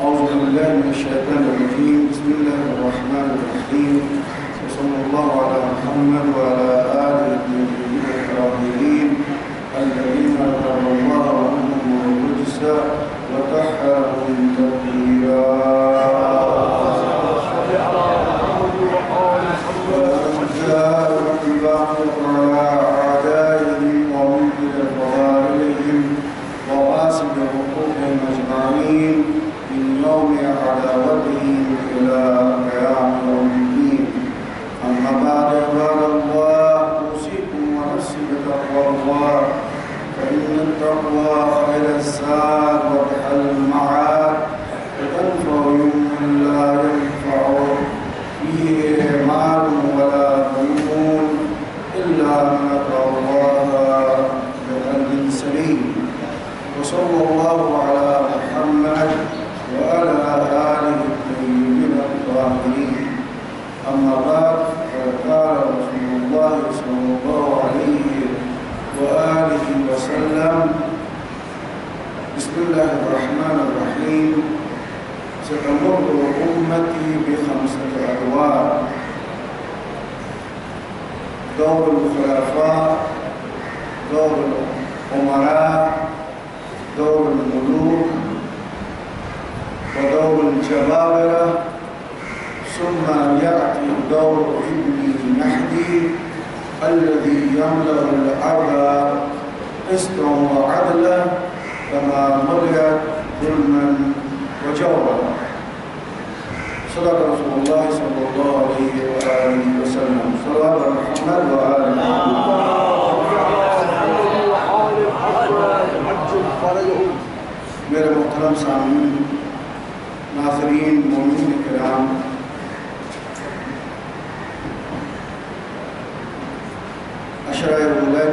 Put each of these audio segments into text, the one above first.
أعوذ بالله من الشيطان الرجيم. بسم الله الرحمن الرحيم. وصلى الله على محمد وعلى آله الطيبين الطاهرين الذين أكرم الله عنهم الرجس وطهرهم تطهيرا يوم الدين أما بعد الله أوصيكم ونفسي بتقوى الله. فإن التقوى خير المعاد. يوم لا ينفع مال ولا إلا من أتى الله بقلب سليم. وصلى الله على محمد وعلى الطاهرين أما بعد فقال رسول الله صلى الله عليه وآله وسلم بسم الله الرحمن الرحيم. ستمر أمتي بخمسة أدوار. دور الخلفاء دور الأمراء دور الملوك ودور الجبابرة ثم يأتي دور ابن مهدي الذي يملأ الأرض قسطا وعدلا كما ملئت ظلما وجورا. صدق رسول الله صلى الله عليه وآله وسلم. محمد وآل محمد. میرے محترم سامعین ناظرین مومنین کرام اشرۂ اولا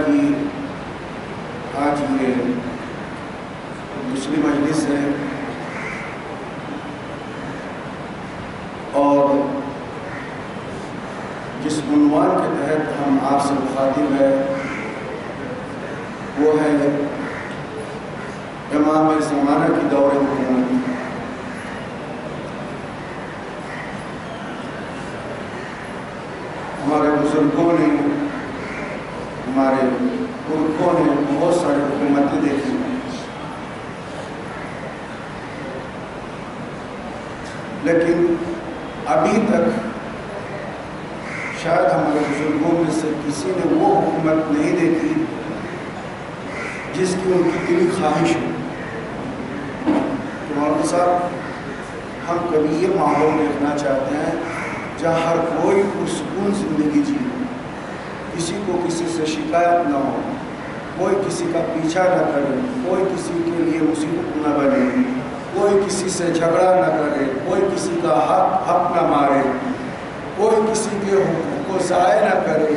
ابھی تک شاید ہمارے بزرگوں میں سے کسی نے وہ حکومت نہیں دیکھی جس کی ان کی دلی خواہش ہو۔ مولانا صاحب، ہم کبھی یہ ماحول دیکھنا چاہتے ہیں جہاں ہر کوئی پرسکون زندگی جیے کسی کو کسی سے شکایت نہ ہو۔ کوئی کسی کا پیچھا نہ کرے۔ کوئی کسی کے لیے مصیبت نہ بنے۔ کوئی کسی سے جھگڑا نہ کرے، کوئی کسی کا حق حق نہ مارے، کوئی کسی کے حقوق کو ضائع نہ کرے۔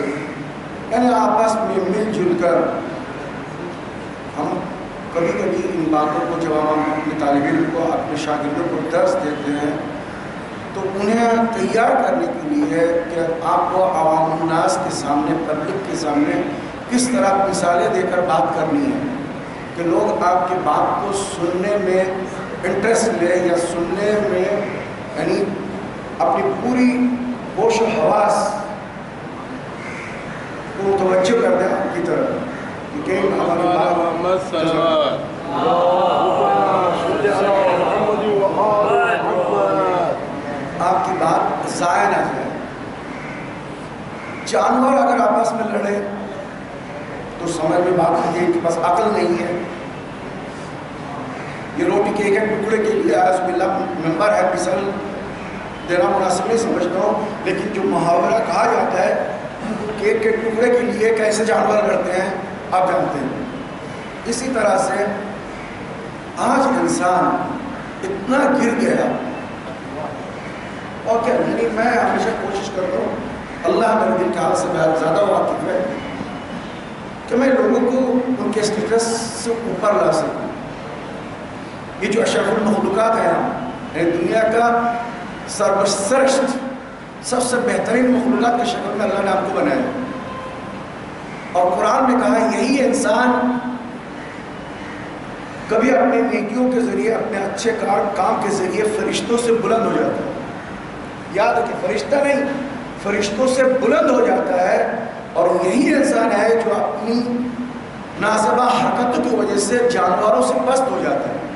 یعنی آپس میں مل جل کر ہم کبھی کبھی ان باتوں کو جب ہم اپنے طالب علم کو، اپنے شاگردوں کو درس دیتے ہیں، تو انہیں تیار کرنے کے لیے کہ آپ کو عوام الناس کے سامنے، پبلک کے سامنے کس طرح مثالیں دے کر بات کرنی ہے۔ کہ لوگ آپ کی بات کو سننے میں انٹرسٹ لے یا سننے میں یعنی اپنی پوری ہوش و حواس کو متوجہ کر دیں آپ کی طرف آپ کی بات ضائع نہ جائے جانور اگر آپس میں لڑے تو سمجھ میں بات ہے کہ بس عقل نہیں ہے۔ یہ روٹی کے ایک ایک ٹکڑے کے لیے آج بلا ممبر ہے مثال دینا مناسب نہیں سمجھتا ہوں، لیکن جو محاورہ کہا جاتا ہے کہ ایک ایک ٹکڑے کے لیے کیسے جانور لڑتے ہیں، آپ جانتے ہیں۔ اسی طرح سے آج انسان اتنا گر گیا اور کیا یعنی میں ہمیشہ کوشش کرتا ہوں، اللہ میرے دل کے حال سے بہت زیادہ واقف ہے کہ میں لوگوں کو ان کے اسٹیٹس سے اوپر لا سکوں۔ یہ جو اشرف المخلوقات ہیں یعنی دنیا کا سربسرشت، سب سے بہترین مخلوقات کی شکل میں اللہ نے آپ کو بنایا اور قرآن نے کہا یہی انسان کبھی اپنے نیکیوں کے ذریعے، اپنے اچھے کار، کام کے ذریعے فرشتوں سے بلند ہو جاتا ہے۔ یاد رکھیں فرشتہ نہیں، فرشتوں سے بلند ہو جاتا ہے۔ اور یہی انسان ہے جو اپنی نازبہ حرکتوں کی وجہ سے جانوروں سے پست ہو جاتا ہے۔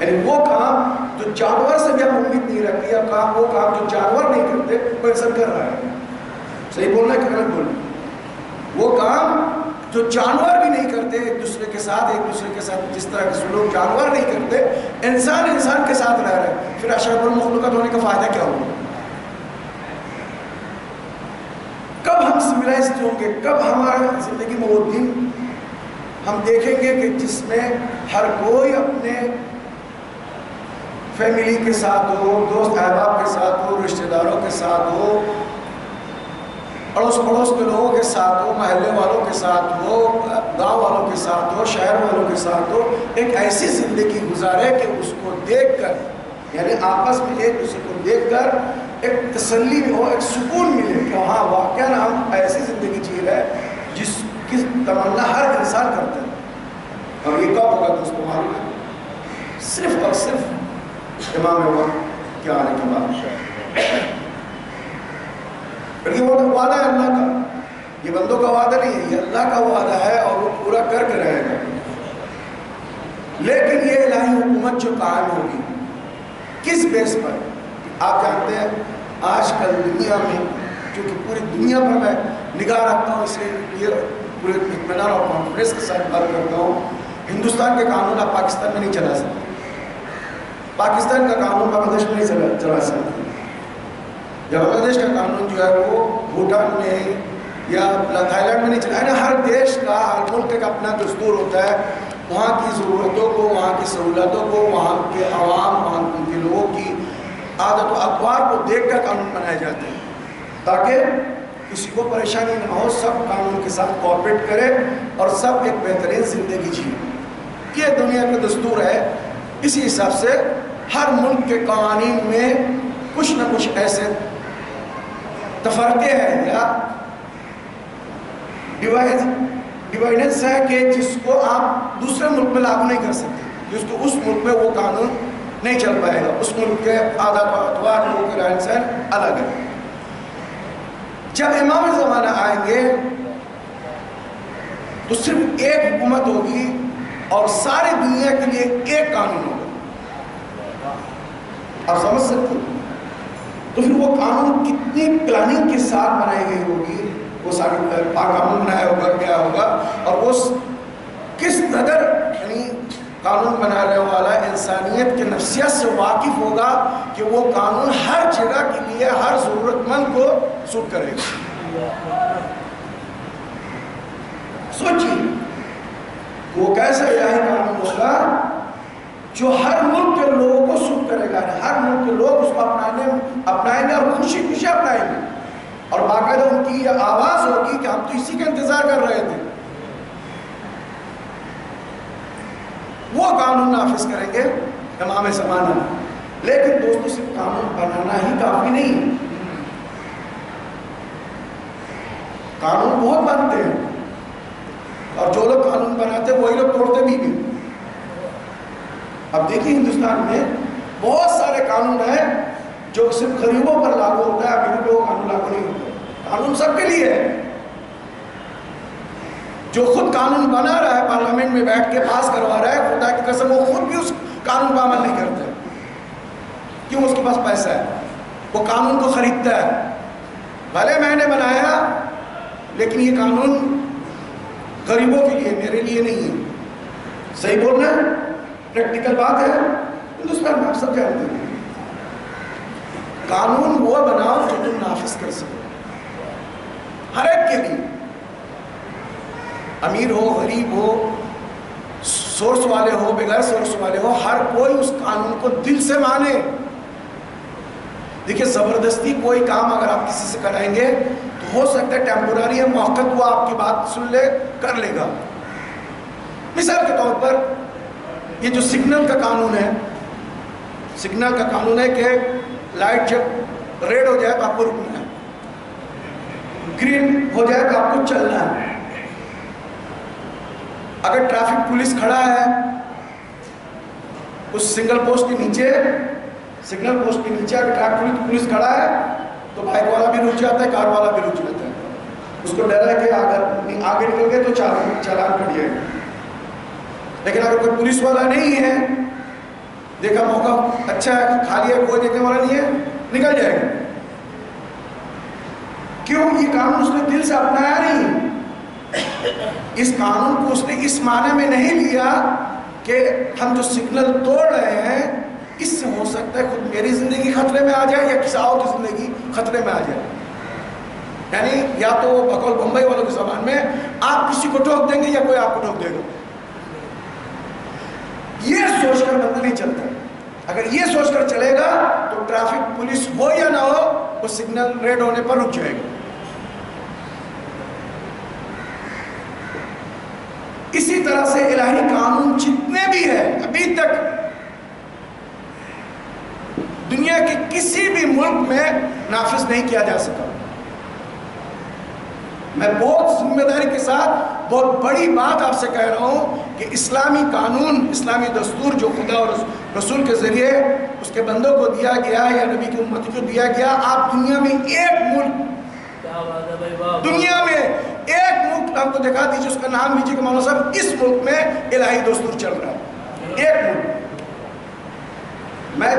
یعنی وہ کام جو جانور سے بھی ہم امید نہیں رکھتے، یا کام، وہ کام جو جانور نہیں کرتے، وہ انسان کر رہا ہے۔ صحیح بولنا ہے کہ غلط بولنا وہ کام جو جانور بھی نہیں کرتے، ایک دوسرے کے ساتھ، ایک دوسرے کے ساتھ جس طرح کے لوگ جانور نہیں کرتے، انسان انسان کے ساتھ رہ رہے ہیں پھر اشرف المخلوقات ہونے کا فائدہ کیا ہوگا کب ہم سویلائزڈ ہوں گے؟ کب ہمارا زندگی میں وہ دن ہم دیکھیں گے کہ جس میں ہر کوئی اپنے فیملی کے ساتھ ہو، دوست احباب کے ساتھ ہو، رشتہ داروں کے ساتھ ہو، اڑوس پڑوس کے لوگوں کے ساتھ ہو، محلے والوں کے ساتھ ہو، گاؤں والوں کے ساتھ ہو، شہر والوں کے ساتھ ہو، ایک ایسی زندگی گزارے کہ اس کو دیکھ کر یعنی آپس میں ایک دوسرے کو دیکھ کر ایک تسلی ہو، ایک سکون ملے کہ ہاں واقعہ ہم ایسی زندگی جی رہے جس کی تمنا ہر انسان کرتا ہے۔ اور یہ کب ہوگا دوستوں معلوم ہے؟ صرف اور صرف امام وقت کے آنے کے بعد؟ یہ وعدہ ہے اللہ کا۔ یہ بندوں کا وعدہ نہیں ہے، یہ اللہ کا وعدہ ہے اور وہ پورا کر کے رہے گا۔ لیکن یہ الہی حکومت جو قائم ہوگی، کس بیس پر؟ آپ جانتے ہیں، آج کل دنیا میں، کیونکہ پوری دنیا پر میں نگاہ رکھتا ہوں اسے یہ پورے اطمینان اور کانفیڈنس کے ساتھ بات کرتا ہوں، ہندوستان کے قانون آپ پاکستان میں نہیں چلا سکتے۔ پاکستان کا قانون بنگلہ دیش میں نہیں چلا سکتے یا بنگلہ دیش کا قانون جو ہے وہ بھوٹان میں یا تھائی لینڈ میں نہیں چلا ہے ہر دیش کا، ہر ملک کا اپنا دستور ہوتا ہے۔ وہاں کی ضرورتوں کو، وہاں کی سہولتوں کو، وہاں کے عوام، وہاں کے لوگوں کی عادت و اخبار کو دیکھ کر قانون بنائے جاتے ہیں۔ تاکہ کسی کو پریشانی نہ ہو، سب قانون کے ساتھ کوپریٹ کرے اور سب ایک بہترین زندگی جیے۔ یہ دنیا کا دستور ہے۔ اسی حساب سے ہر ملک کے قوانین میں کچھ نہ کچھ ایسے تفرقے ہیں۔ یا ڈیوائڈنس ہے کہ جس کو آپ دوسرے ملک میں لاگو نہیں کر سکتے، جس کو اس ملک میں وہ قانون نہیں چل پائے گا۔ اس ملک کے عادت و اتوار کے رہن سہن الگ ہے جب امام زمانہ آئیں گے تو صرف ایک حکومت ہوگی اور ساری دنیا کے لیے ایک قانون ہوگا۔ آپ سمجھ سکتے تو پھر وہ قانون کتنی پلاننگ کے ساتھ بنائی گئی ہوگی وہ سارے قانون بنایا ہوگا، کیا ہوگا؟ اور وہ کس قدر یعنی قانون بنانے والا انسانیت کے نفسیت سے واقف ہوگا کہ وہ قانون ہر جگہ کے لیے، ہر ضرورت مند کو سوٹ کرے گا؟ سوچیے، وہ کیسا الہی قانون؟ ہوگا جو ہر ملک کے لوگوں کو سوٹ کرے گا، ہر ملک کے لوگ اس کو اپنانے اپنائیں گے اور خوشی خوشی اپنائیں گے۔ اور باقاعدہ ان کی یہ آواز ہوگی کہ ہم تو اسی کا انتظار کر رہے تھے۔ وہ قانون نافذ کریں گے امام زمانہ لیکن دوستوں صرف قانون بنانا ہی کافی نہیں ہے۔ قانون بہت بنتے ہیں۔ اور جو لوگ قانون بناتے ہیں، وہی لوگ توڑتے بھی بھی اب دیکھیے ہندوستان میں بہت سارے قانون ہیں جو صرف غریبوں پر لاگو ہوتا ہے امیروں پہ وہ قانون لاگو نہیں ہوتا۔ قانون سب کے لیے ہے۔ جو خود قانون بنا رہا ہے، پارلیمنٹ میں بیٹھ کے پاس کروا رہا ہے، خدا کی قسم وہ خود بھی اس قانون پر عمل نہیں کرتا کیوں؟ اس کے پاس پیسہ ہے۔ وہ قانون کو خریدتا ہے۔ بھلے میں نے بنایا، لیکن یہ قانون غریبوں کے لیے میرے لیے نہیں ہے۔ صحیح بولنا ہے؟ پریکٹیکل بات ہے ہندوستان میں آپ سب جانتے ہیں۔ قانون وہ بناؤ جو تم نافذ کر سکو۔ ہر ایک کے لیے۔ امیر ہو، غریب ہو، سورس والے ہو، بغیر سورس والے ہو، ہر کوئی اس قانون کو دل سے مانے۔ دیکھیے، زبردستی کوئی کام اگر آپ کسی سے کرائیں گے تو ہو سکتا ہے ٹیمپوراری ہے، موقع وہ آپ کی بات سن لے، کر لے گا۔ مثال کے طور پر یہ جو سگنل کا قانون ہے سگنل کا قانون ہے کہ لائٹ جب ریڈ ہو جائے تو آپ کو رکنا ہے۔ گرین ہو جائے تو آپ کو چلنا ہے۔ اگر ٹریفک پولیس کھڑا ہے، اس سنگل پوسٹ کے نیچے سگنل پوسٹ کے نیچے اگر ٹریفک پولیس کھڑا ہے، تو بائک والا بھی رک جاتا ہے کار والا بھی رک جاتا ہے۔ اس کو ڈر ہے کہ اگر آگے نکل گئے تو چالان چالان کٹ جائے گا لیکن اگر کوئی پولیس والا نہیں ہے، دیکھا موقع اچھا ہے، خالی ہے، کوئی دیکھنے والا نہیں ہے، نکل جائے گا۔ کیوں؟ یہ قانون اس نے دل سے اپنایا نہیں۔ اس قانون کو اس نے اس معنی میں نہیں لیا کہ ہم جو سگنل توڑ رہے ہیں، اس سے ہو سکتا ہے خود میری زندگی خطرے میں آ جائے یا کسی اور کی زندگی خطرے میں آ جائے۔ یعنی یا تو بقول بمبئی والوں کی زبان میں آپ کسی کو ٹوک دیں گے یا کوئی آپ کو ٹوک دے گا۔ یہ سوچ کر بندہ نہیں چلتا۔ اگر یہ سوچ کر چلے گا تو ٹریفک پولیس ہو یا نہ ہو، وہ سگنل ریڈ ہونے پر رک جائے گا۔ اسی طرح سے الہی قانون جتنے بھی ہیں، ابھی تک دنیا کے کسی بھی ملک میں نافذ نہیں کیا جا سکا۔ میں بہت ذمہ داری کے ساتھ بہت بڑی بات آپ سے کہہ رہا ہوں کہ اسلامی قانون، اسلامی دستور جو خدا اور رسول کے ذریعے اس کے بندوں کو دیا گیا یا نبی کی امت کو دیا گیا، آپ دنیا میں ایک ملک، دنیا میں ایک ملک آپ کو دکھا دیجیے اس کا نام لیجیے کہ مولانا صاحب، اس ملک میں الہی دستور چل رہا ہے، ایک ملک۔ میں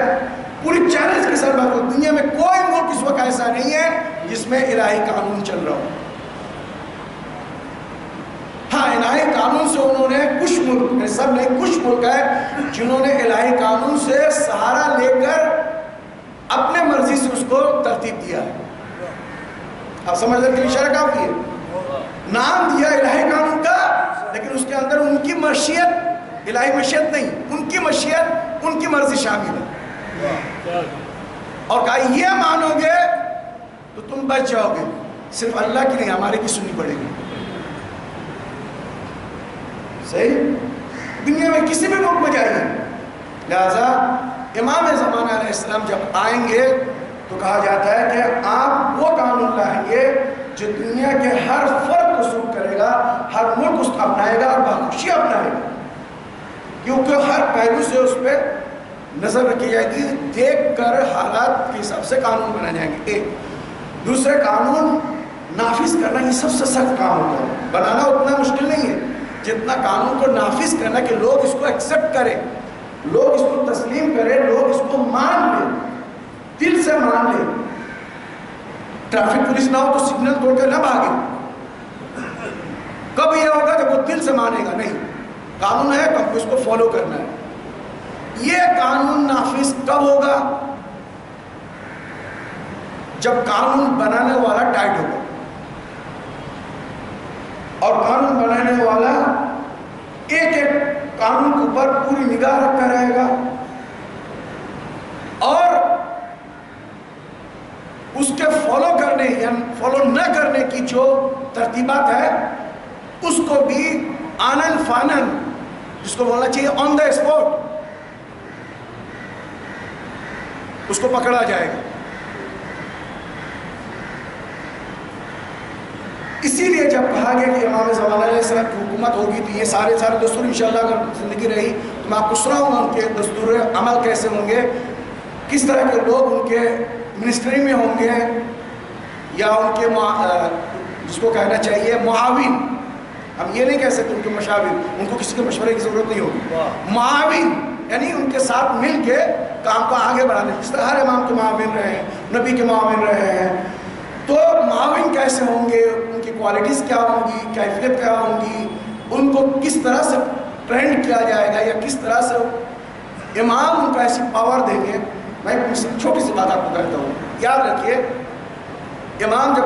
پوری چیلنج کے ساتھ بات کروں دنیا میں کوئی ملک اس وقت ایسا نہیں ہے جس میں الہی قانون چل رہا ہو ہاں الہی قانون سے انہوں نے کچھ ملک سب نہیں کچھ ملک ہے، جنہوں نے الہی قانون سے سہارا لے کر اپنے مرضی سے اس کو ترتیب دیا ہے۔ آپ سمجھ رہے کہ اشارہ کافی ہے؟ نام دیا الہی قانون کا، لیکن اس کے اندر ان کی مشیت، الہی مشیت نہیں، ان کی مشیت، ان کی مرضی شامل ہے۔ اور کہا یہ مانو گے تو تم بچ جاؤ گے۔ صرف اللہ کی نہیں، ہمارے کی سننی پڑے گی۔ صحیح؟ دنیا میں کسی بھی ملک میں جائیے لہذا امام زمانہ علیہ السلام جب آئیں گے تو کہا جاتا ہے کہ آپ وہ قانون لائیں گے جو دنیا کے ہر فرد کو سوٹ کرے گا، ہر ملک اس کو اپنائے گا اور بخوشی اپنائے گا۔ کیونکہ ہر پہلو سے اس پہ نظر رکھی جائے گی، دیکھ کر حالات کے حساب سے قانون بنائے جائیں گے۔ ایک، دوسرے، قانون نافذ کرنا یہ سب سے سخت کام ہوتا ہے۔ بنانا اتنا مشکل نہیں ہے۔ جتنا قانون کو نافذ کرنا کہ لوگ اس کو ایکسپٹ کریں، لوگ اس کو تسلیم کریں، لوگ اس کو مان لیں، دل سے مان لیں۔ ٹریفک پولیس نہ ہو تو سگنل توڑ کے نہ بھاگے۔ کب یہ ہوگا جب وہ دل سے مانے گا؟ نہیں۔ قانون ہے تو اس کو فالو کرنا ہے۔ یہ قانون نافذ کب ہوگا؟ جب قانون بنانے والا ٹائٹ ہوگا۔ اور قانون بنانے والا ایک ایک قانون کے اوپر پوری نگاہ رکھا رہے گا۔ اور اس کے فالو کرنے یا فالو نہ کرنے کی جو ترتیبات ہے، اس کو بھی آنن فانن جس کو بولنا چاہیے آن دا اسپوٹ اس کو پکڑا جائے گا۔ اسی لیے جب کہا گیا کہ امام زمان علیہ السلام کی حکومت ہوگی تو یہ سارے سارے دستور انشاءاللہ اگر زندگی رہی تو میں آپ کو سناؤں گا ان کے دستور عمل کیسے ہوں گے کس طرح کے لوگ ان کے منسٹری میں ہوں گے یا ان کے جس کو کہنا چاہیے معاون۔ ہم یہ نہیں کہہ سکتے ان کے مشاور ان کو کسی کے مشورے کی ضرورت نہیں ہوگی۔ معاون یعنی ان کے ساتھ مل کے کام کو آگے بڑھانے۔ جس طرح ہر امام کے معاون رہے ہیں نبی کے معاون رہے ہیں۔ تو معاون کیسے ہوں گے؟ کوالٹیز کیا ہوں گی، کیفیت کیا ہوں گی، ان کو کس طرح سے ٹرینڈ کیا جائے گا یا کس طرح سے امام ان کو ایسی پاور دیں گے؟ میں چھوٹی سی بات آپ کو کہتا ہوں۔ یاد رکھیے، امام جب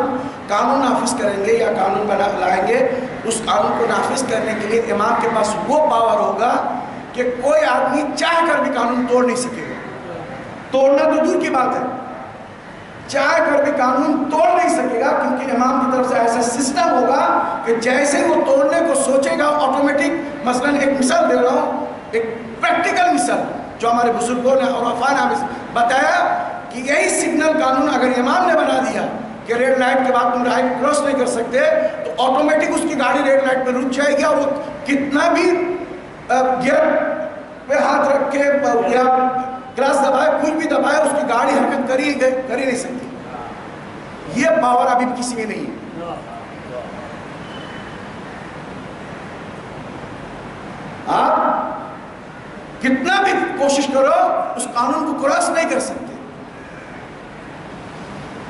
قانون نافذ کریں گے یا قانون بنا لائیں گے، اس قانون کو نافذ کرنے کے لیے امام کے پاس وہ پاور ہوگا کہ کوئی آدمی چاہ کر بھی قانون توڑ نہیں سکے گا۔ توڑنا تو دور کی بات ہے۔ چاہ کر بھی قانون توڑ نہیں سکے گا، کیونکہ امام کی طرف سے ایسا سسٹم ہوگا کہ جیسے وہ توڑنے کو سوچے گا آٹومیٹک مثلا ایک مثال دے رہا ہوں، ایک پریکٹیکل مثال جو ہمارے بزرگوں نے اور عفان نے بتایا کہ یہی سگنل قانون اگر امام نے بنا دیا کہ ریڈ لائٹ کے بعد تم رائٹ کراس نہیں کر سکتے، تو آٹومیٹک اس کی گاڑی ریڈ لائٹ پہ رک جائے گی اور وہ کتنا بھی گیئر پہ ہاتھ رکھ کے، یا گلاس دبائے کچھ بھی دبائے اس کی گاڑی حرکت کر ہی کر ہی نہیں سکتی۔ یہ پاور ابھی کسی میں نہیں ہے۔ آپ کتنا بھی کوشش کرو، اس قانون کو کراس نہیں کر سکتے۔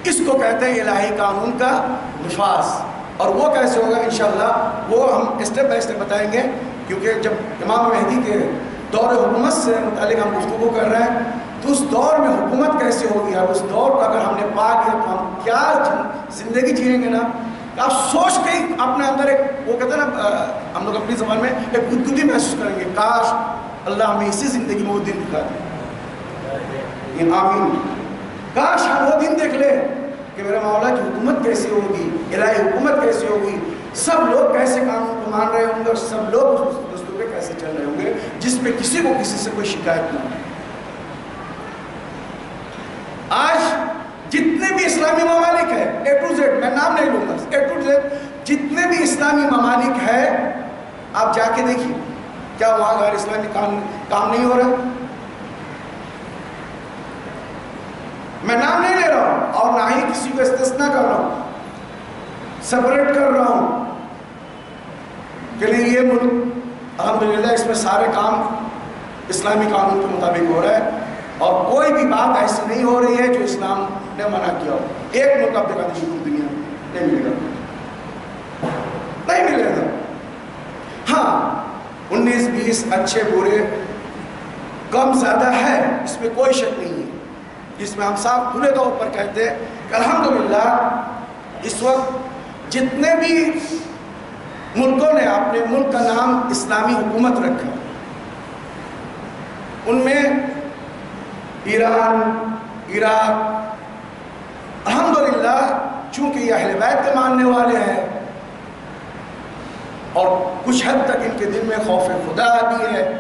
اس کو کہتے ہیں الہی قانون کا نفاذ۔ اور وہ کیسے ہوگا انشاءاللہ، وہ ہم اسٹیپ بائی اسٹیپ بتائیں گے، کیونکہ جب امام مہدی کے دور حکومت سے متعلق ہم گفتگو کر رہے ہیں، تو اس دور میں حکومت کیسے ہوگی؟ اب اس دور کو اگر ہم نے پا گیا تو ہم کیا زندگی جیئیں گے نا؟ آپ سوچ کے ہی اپنے اندر ایک، وہ کہتے ہیں نا ہم لوگ اپنی زبان میں ایک خودکدی محسوس کریں گے، کاش اللہ ہمیں اسی زندگی میں وہ دن دکھا دے۔ یہ آمین۔ کاش ہم وہ دن دیکھ لیں کہ میرے مولا کی حکومت کیسی ہوگی، الہی حکومت کیسی ہوگی۔ سب لوگ کیسے قانون کو مان رہے ہوں گے اور سب لوگ دستور رہے ہوں گے، جس پہ کسی کو کسی سے کوئی شکایت نہ ہو۔ آج جتنے بھی اسلامی ممالک ہے اے ٹو زیڈ میں نام نہیں لوں گا اے ٹو زیڈ جتنے بھی اسلامی ممالک ہے آپ جا کے دیکھیے، کیا وہاں غیر اسلامی کام کام نہیں ہو رہا؟ میں نام نہیں لے رہا ہوں، اور نہ ہی کسی کو استثنا کر رہا ہوں سپریٹ کر رہا ہوں، کہ نہیں، یہ ملک الحمدللہ اس میں سارے کام اسلامی قانون کے مطابق ہو رہا ہے اور کوئی بھی بات ایسی نہیں ہو رہی ہے جو اسلام نے منع کیا ہو۔ ایک ملک اب دکھا دیجیے پوری دنیا نہیں ملے گا۔ نہیں ملے گا۔ ہاں انیس بیس اچھے برے کم زیادہ ہے، اس میں کوئی شک نہیں ہے۔ جس میں ہم صاحب کھلے طور پر کہتے ہیں کہ الحمدللہ، اس وقت جتنے بھی ملکوں نے اپنے ملک کا نام اسلامی حکومت رکھا ان میں ایران، عراق، الحمدللہ، چونکہ یہ اہل بیت کے ماننے والے ہیں، اور کچھ حد تک ان کے دل میں خوف خدا بھی ہے۔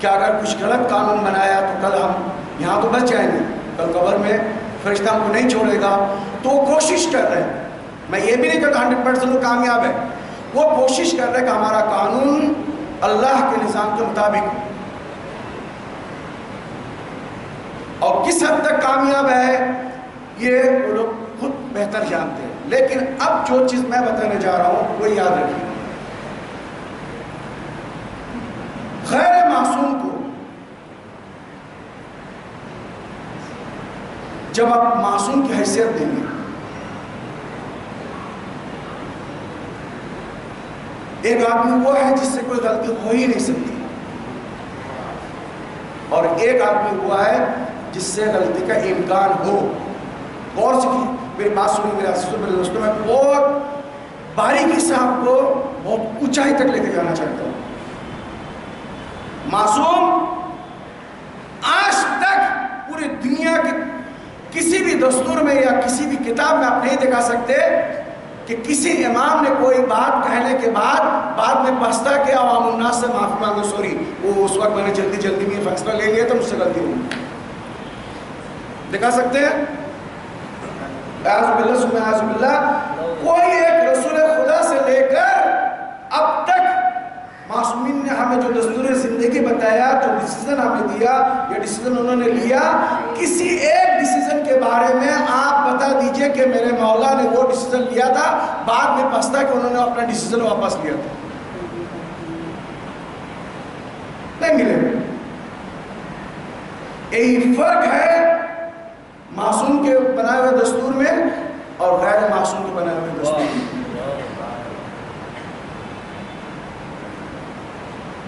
کہ اگر کچھ غلط قانون بنایا تو کل ہم یہاں تو بچ جائیں گے، کل قبر میں فرشتہ ہم کو نہیں چھوڑے گا۔ تو وہ کوشش کر رہے ہیں۔ میں یہ بھی نہیں کہتا ہنڈریڈ پرسینٹ وہ کامیاب ہے۔ وہ کوشش کر رہے کہ ہمارا قانون اللہ کے نظام کے مطابق اور کس حد تک کامیاب ہے، یہ وہ لوگ خود بہتر جانتے ہیں۔ لیکن اب جو چیز میں بتانے جا رہا ہوں، وہ یاد رکھیے۔ غیر معصوم کو جب آپ معصوم کی حیثیت دیں گے ایک آدمی وہ ہے جس سے کوئی غلطی ہو ہی نہیں سکتی۔ اور ایک آدمی ہوا ہے جس سے غلطی کا امکان ہو۔ غور سے میری بات سنی، میرے میرے دوستوں، میں بہت باریکی سے آپ کو بہت اونچائی تک لے کے جانا چاہتا ہوں۔ معصوم، آج تک پوری دنیا کے کسی بھی دستور میں یا کسی بھی کتاب میں آپ نہیں دکھا سکتے کہ کسی امام نے کوئی بات کہنے کے بعد بعد میں پستا کہ عوام الناس سے معافی مانگو، سوری، وہ اس وقت میں نے جلدی جلدی میں فیصلہ لے لیا تو مجھ سے غلطی ہوئی۔ دکھا سکتے ہیں؟ باللہ سبحانہ باللہ۔ کوئی ایک رسول خدا سے لے کر اب تک معصومین نے ہمیں جو دستور زندگی بتایا، جو ڈیسیزن ہمیں دیا، یا ڈیسیزن انہوں نے لیا، کسی ایک ڈیسیزن بارے میں آپ بتا دیجیے کہ میرے مولا نے وہ ڈیسیزن لیا تھا، بعد میں پستا کہ انہوں نے اپنا ڈیسیزن واپس لیا تھا۔ نہیں ملے۔ یہی فرق ہے معصوم کے بنائے ہوئے دستور میں اور غیر معصوم کے بنائے ہوئے دستور میں۔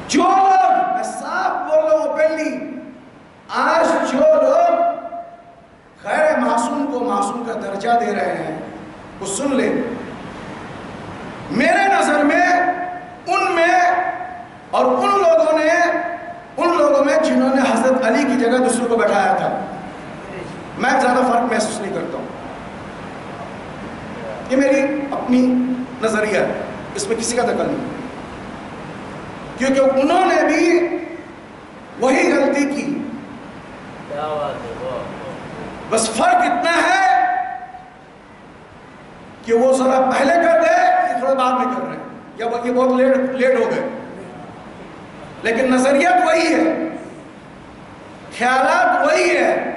جو لوگ، میں صاف بول رہا ہوں اوپنلی آج جو لوگ غیر معصوم کو معصوم کا درجہ دے رہے ہیں، وہ سن لیں میرے نظر میں، ان میں اور ان لوگوں نے، ان لوگوں میں جنہوں نے حضرت علی کی جگہ دوسروں کو بیٹھایا تھا۔ میں زیادہ فرق محسوس نہیں کرتا ہوں۔ یہ میری اپنی نظریہ ہے، اس میں کسی کا دخل نہیں۔ کیونکہ انہوں نے بھی وہی غلطی کی۔ بس فرق اتنا ہے کہ وہ ذرا پہلے کر رہے یہ تھوڑا بعد میں کر رہے ہیں۔ یا یہ بہت لیٹ لیٹ ہو گئے۔ لیکن نظریت وہی ہے۔ خیالات وہی ہے۔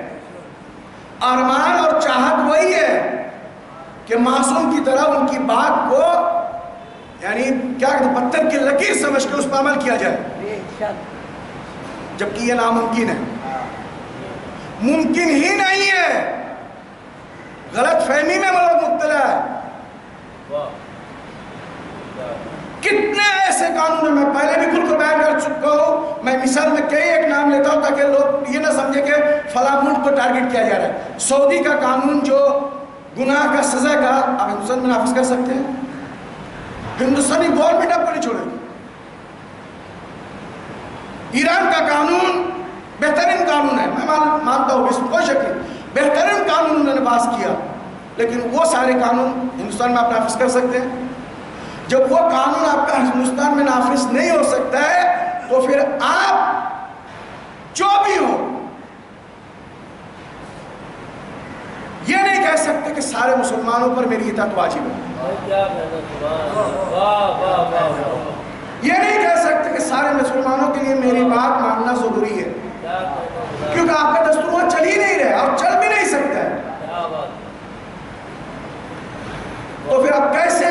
ارمان اور چاہت وہی ہے کہ معصوم کی طرح ان کی بات کو یعنی کیا ہیں پتھر کی لکیر سمجھ کے اس پر عمل کیا جائے۔ جبکہ یہ ناممکن ہے۔ ممکن ہی نہیں ہے۔ غلط فہمی میں لوگ مبتلا ہے۔ کتنے ایسے قانون ہیں میں پہلے بھی کھل کر بیان کر چکا ہوں۔ میں مثال میں کئی ایک نام لیتا ہوں تاکہ لوگ یہ نہ سمجھے کہ فلاں ملک کو ٹارگٹ کیا جا رہا ہے۔ سعودی کا قانون جو گناہ کا، سزا کا آپ ہندوستان میں نافذ کر سکتے ہیں۔ ہندوستانی گورنمنٹ آپ کو نہیں چھوڑے۔ گی ایران کا قانون بہترین قانون ہے۔ میں مانتا ہوں اس میں کوئی شک نہیں۔ بہترین قانون انہوں نے پاس کیا۔ لیکن وہ سارے قانون ہندوستان میں آپ نافذ کر سکتے ہیں۔ جب وہ قانون آپ کا ہندوستان میں نافذ نہیں ہو سکتا ہے تو پھر آپ جو بھی ہو یہ نہیں کہہ سکتے کہ سارے مسلمانوں پر میری اطاعت واجب ہے۔ یہ نہیں کہہ سکتے کہ سارے مسلمانوں کے لیے میری بات ماننا ضروری ہے۔ کیونکہ آپ کا دستور چل ہی نہیں رہا اور چل بھی نہیں سکتا ہے تو پھر آپ کیسے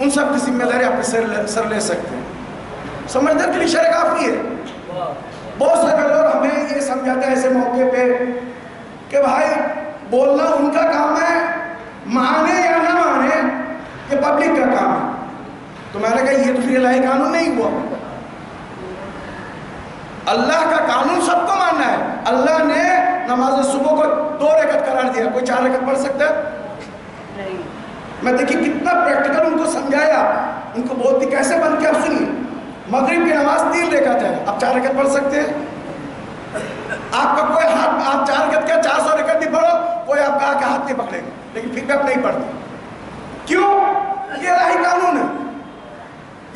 ان سب کی ذمہ داری اپنے سر سر لے سکتے ہیں؟ سمجھدار کے لیے شرح کافی ہے۔ بہت سارے لوگ ہمیں یہ سمجھاتے ہیں ایسے موقع پہ کہ بھائی، بولنا ان کا کام ہے، مانے یا نہ مانے، یہ پبلک کا کام ہے۔ تو میں نے کہا، یہ تو پھر الہی قانون نہیں ہوا۔ اللہ کا قانون سب کو ماننا ہے۔ اللہ نے نماز صبح کو دو رکعت قرار دیا کوئی چار رکعت پڑھ سکتا ہے؟ میں دیکھیں کتنا پریکٹیکل ان کو سمجھایا۔ ان کو بولتی کیسے بند کیا؟ سنیے۔ مغرب کی نماز تین رکعت ہے آپ چار رکعت پڑھ سکتے ہیں۔ آپ کا کوئی ہاتھ آپ چار رکعت کیا؟ چار سو رکعت بھی پڑھو کوئی آپ کا ہاتھ نہیں پکڑے گا۔ لیکن پھر بھی آپ نہیں پڑھتے۔ کیوں؟ یہ الہی قانون ہے۔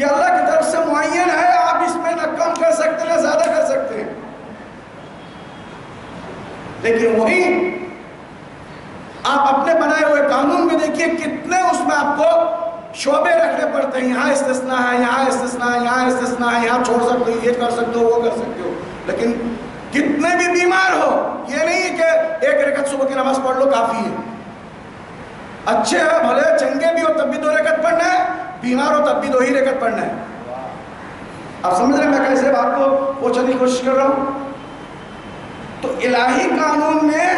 یہ اللہ کی طرف سے معین ہے، آپ اس میں نہ کم کر سکتے، نہ زیادہ کر سکتے۔ ہیں لیکن وہی آپ اپنے بنائے ہوئے قانون میں دیکھیے کتنے اس میں آپ کو شعبے رکھنے پڑتے ہیں۔ یہاں استثناء ہے، یہاں استثناء ہے، یہاں استثناء ہے، یہاں چھوڑ سکتے ہو، یہ کر سکتے ہو، وہ کر سکتے ہو۔ لیکن کتنے بھی بیمار ہو، یہ نہیں ہے کہ ایک رکعت صبح کی نماز پڑھ لو، کافی ہے۔ اچھے ہیں، بھلے، چنگے بھی ہو، تب بھی دو رکعت پڑھنا ہے۔ بیمار ہو تب بھی دو ہی رکعت پڑھنا ہے۔ آپ سمجھ رہے ہیں میں کیسے بات کو پہنچنے کی کوشش کر رہا ہوں؟ تو الہی قانون میں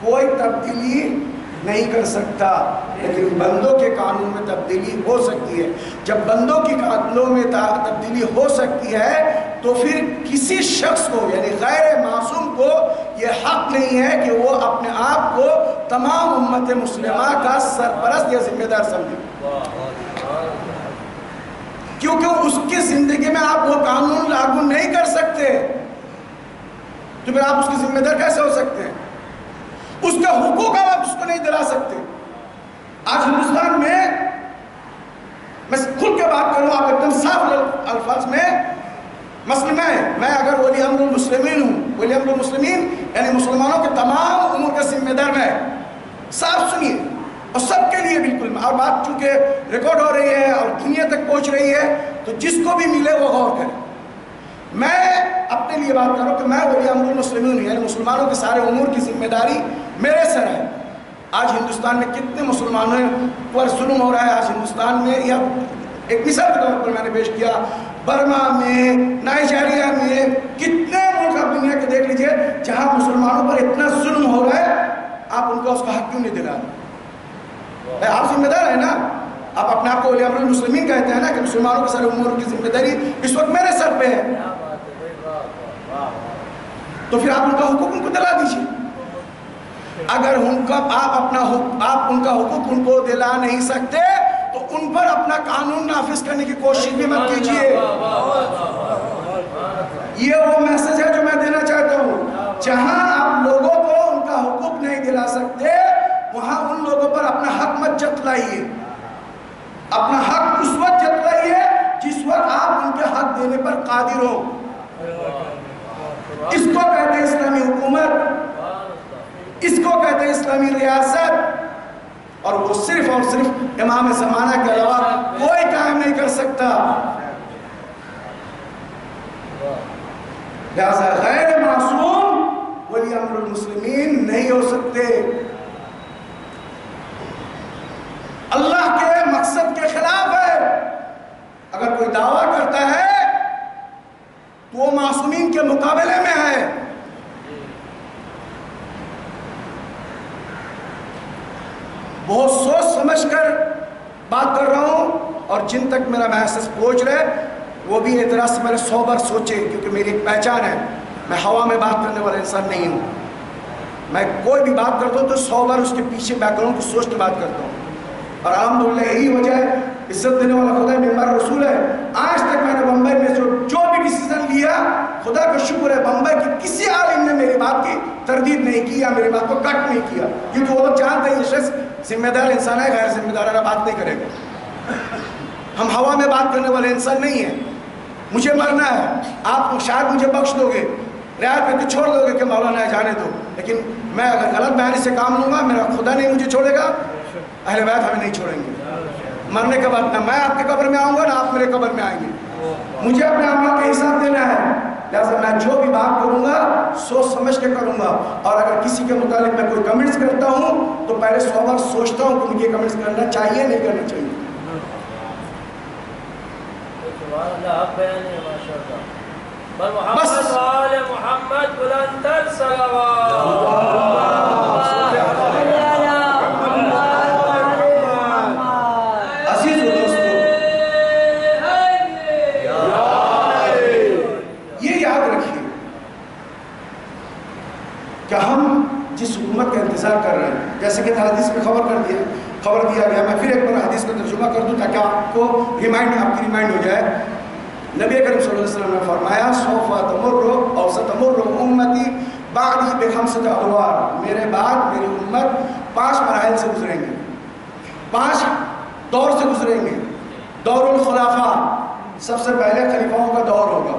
کوئی تبدیلی نہیں کر سکتا، لیکن بندوں کے قانون میں تبدیلی ہو سکتی ہے۔ جب بندوں کی قانونوں میں تبدیلی ہو سکتی ہے، تو پھر کسی شخص کو یعنی غیر معصوم کو یہ حق نہیں ہے کہ وہ اپنے آپ کو تمام امت مسلمہ کا سرپرست یا ذمہ دار سمجھے۔ کیونکہ اس کی زندگی میں آپ وہ قانون لاگو نہیں کر سکتے۔ تو پھر آپ اس کی ذمہ دار کیسے ہو سکتے ہیں؟ اس کا حقوق آپ اس کو نہیں دلا سکتے۔ آج ہندوستان میں میں کھل کے بات کروں، آپ ایک دم صاف الفاظ میں مسئلہ میں میں اگر ولی امر المسلمین ہوں، ولی امر المسلمین یعنی مسلمانوں کے تمام امور کا ذمہ دار میں، صاف سنیے۔ اور سب کے لیے بالکل اور بات چونکہ ریکارڈ ہو رہی ہے اور دنیا تک پہنچ رہی ہے، تو جس کو بھی ملے وہ غور کرے۔ میں اپنے لیے بات کر رہا ہوں کہ میں ولی امر المسلمین ہوں یعنی مسلمانوں کے سارے امور کی ذمہ داری میرے سر ہے۔ آج ہندوستان میں کتنے مسلمانوں پر ظلم ہو رہا ہے؟ آج ہندوستان میں یا ایک مثال کے طور پر میں نے پیش کیا، برما میں، نائجیریا میں، کتنے ملک آپ دنیا کے دیکھ لیجیے، جہاں مسلمانوں پر اتنا ظلم ہو رہا ہے، آپ ان کو اس کا حق کیوں نہیں دلا رہے؟ آپ ذمہ دار ہے نا؟ آپ اپنے آپ کو ولی امر المسلمین کہتے ہیں نا کہ مسلمانوں کے سارے امور کی ذمہ داری اس وقت میرے سر پہ ہے۔ تو پھر آپ ان کا حقوق ان کو دلا دیجیے اگر ان کا آپ اپنا آپ ان کا حقوق ان کو دلا نہیں سکتے، تو ان پر اپنا قانون نافذ کرنے کی کوشش بھی مت کیجیے یہ وہ میسج جتلائیے اپنا حق اس وقت جتلائیے جس وقت آپ ان کے حق دینے پر قادر ہو اس کو کہتے ہیں اسلامی حکومت۔ اس کو کہتے ہیں اسلامی ریاست۔ اور وہ صرف اور صرف امام زمانہ کے علاوہ کوئی کام نہیں کر سکتا۔ لہذا غیر معصوم ولی امر المسلمین نہیں ہو سکتے۔ اللہ کے مقصد کے خلاف ہے۔ اگر کوئی دعویٰ کرتا ہے تو وہ معصومین کے مقابلے میں ہے۔ بہت سوچ سمجھ کر بات کر رہا ہوں اور جن تک میرا محسوس پہنچ رہے وہ بھی اعتراض سے میرے سو بار سوچے کیونکہ میری ایک پہچان ہے۔ میں ہوا میں بات کرنے والا انسان نہیں ہوں۔ میں کوئی بھی بات کرتا ہوں تو سو بار اس کے پیچھے بیک گراؤنڈ کی سوچ کے بات کرتا ہوں۔ اور الحمدللہ یہی وجہ ہے، عزت دینے والا خدا میرا رسول ہے۔ آج تک میں نے بمبئی میں جو جو بھی ڈیسیزن لیا، خدا کا شکر ہے بمبئی کی کسی عالم نے میری بات کی تردید نہیں کی یا میری بات کو کٹ نہیں کیا۔ کیونکہ وہ لوگ جانتے ہیں یہ شخص ذمہ دار انسان ہے، غیر ذمہ دارانہ بات نہیں کرے گا۔ ہم ہوا میں بات کرنے والے انسان نہیں ہیں۔ مجھے مرنا ہے، آپ شاید مجھے بخش دو گے رعایت کر کے چھوڑ دو گے کہ مولانا جانے دو۔ لیکن میں اگر غلط بیانی سے کام لوں گا، میرا خدا نہیں مجھے چھوڑے گا۔ اہل بیت ہمیں نہیں چھوڑیں گے۔ مرنے کے بعد نہ میں آپ کے قبر میں آؤں گا نہ آپ میرے قبر میں آئیں گے۔ مجھے اپنے عمل کا حساب دینا ہے۔ لہٰذا میں جو بھی بات کروں گا سوچ سمجھ کے کروں گا۔ اور اگر کسی کے متعلق میں کوئی کمنٹس کرتا ہوں تو پہلے سو بار سوچتا ہوں کہ مجھے کمنٹس کرنا چاہیے نہیں کرنا چاہیے۔ بس۔ محمد بلندر صلوات عزیز و دوستو یہ یاد رکھیے کہ ہم جس حکومت کا انتظار کر رہے ہیں۔ جیسے کہ حدیث میں خبر کر دیا خبر دیا گیا۔ میں پھر ایک بار حدیث کا ترجمہ کر دوں تاکہ آپ کو ریمائنڈ آپ کی ریمائنڈ ہو جائے۔ نبی کریم صلی اللہ علیہ وسلم نے فرمایا صوفہ تمر او ستمر امتی بعدی بے خمسط ادوار۔ میرے بعد میری امت پانچ مراحل سے گزریں گے۔ پانچ دور سے گزریں گے۔ دور الخلافہ سب سے پہلے خلیفاؤں کا دور ہوگا۔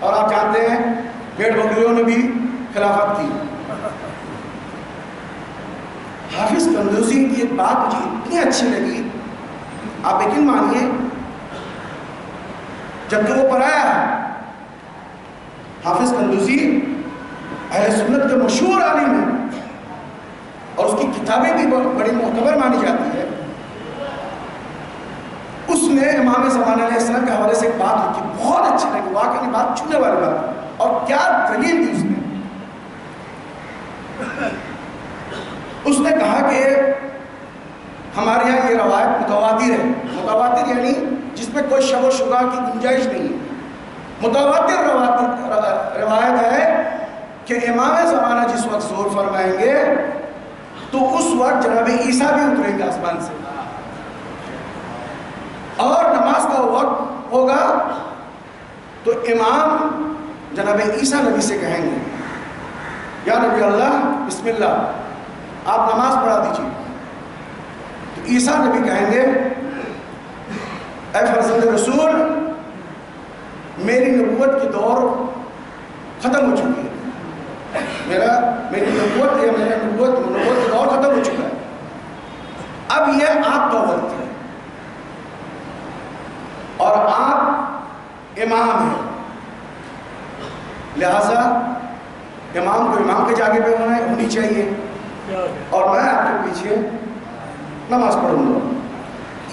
اور آپ جانتے ہیں بھیڑ بکریوں نے بھی خلافت کی۔ حافظ قندوزی کی ایک بات مجھے اتنی اچھی لگی۔ آپ یقین مانیے جبکہ وہ پڑھایا حافظ قندوزی اہل سنت کے مشہور عالم ہے اور اس کی کتابیں بھی بڑی معتبر مانی جاتی ہے اس نے امام زمان علیہ السلام کے حوالے سے ایک بات لکھی، بہت اچھی لگی، واقعی بات چھونے والی بات۔ اور کیا دلیل دی اس نے؟ اس نے کہا کہ ہمارے یہاں یہ روایت متواتر ہے۔ متواتر یعنی جس میں کوئی شب و شبہ کی گنجائش نہیں ہے۔ متواتر روایت ہے کہ امام زمانہ جس وقت زور فرمائیں گے، تو اس وقت جناب عیسیٰ بھی اتریں گے آسمان سے۔ اور نماز کا وقت ہوگا، تو امام جناب عیسیٰ نبی سے کہیں گے، یا نبی اللہ، بسم اللہ. آپ نماز پڑھا دیجیے تو عیسیٰ نبی کہیں گے، اے فرزند رسول، میری نبوت کی دور ختم ہو چکی ہے۔ میرا، میری نبوت یا میرا نبوت نبوت کا دور ختم ہو چکا ہے۔ اب یہ آپ کا وقت ہے۔ اور آپ امام ہیں۔ لہذا امام کو امام کے جاگے پہ ہونا ہونی چاہیے۔ اور میں آپ کے پیچھے نماز پڑھوں گا۔